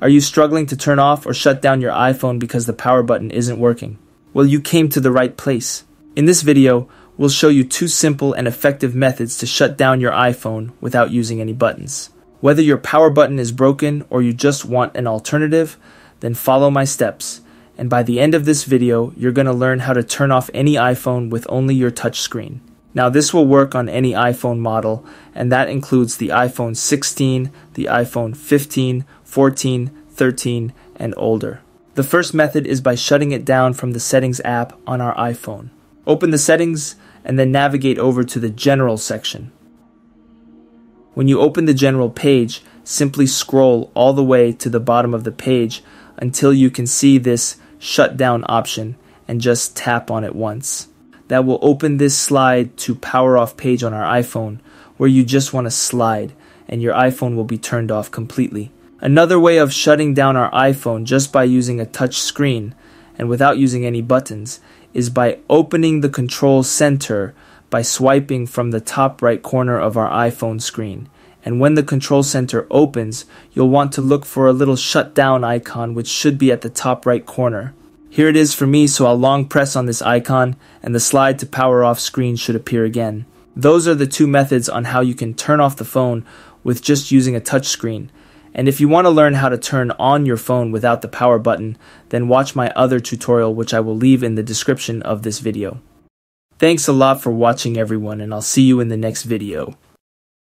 Are you struggling to turn off or shut down your iPhone because the power button isn't working? Well, you came to the right place. In this video, we'll show you two simple and effective methods to shut down your iPhone without using any buttons. Whether your power button is broken or you just want an alternative, then follow my steps. And by the end of this video, you're going to learn how to turn off any iPhone with only your touchscreen. Now, this will work on any iPhone model, and that includes the iPhone 16, the iPhone 15, 14, 13, and older. The first method is by shutting it down from the Settings app on our iPhone. Open the Settings and then navigate over to the General section. When you open the General page, simply scroll all the way to the bottom of the page until you can see this Shut Down option and just tap on it once that will open this slide to power off page on our iPhone where you just want to slide and your iPhone will be turned off completely. Another way of shutting down our iPhone just by using a touch screen and without using any buttons is by opening the control center by swiping from the top right corner of our iPhone screen. And when the control center opens, you'll want to look for a little shutdown icon which should be at the top right corner. Here it is for me, so I'll long press on this icon and the slide to power off screen should appear again. Those are the two methods on how you can turn off the phone with just using a touch screen. And if you want to learn how to turn on your phone without the power button, then watch my other tutorial which I will leave in the description of this video. Thanks a lot for watching everyone and I'll see you in the next video.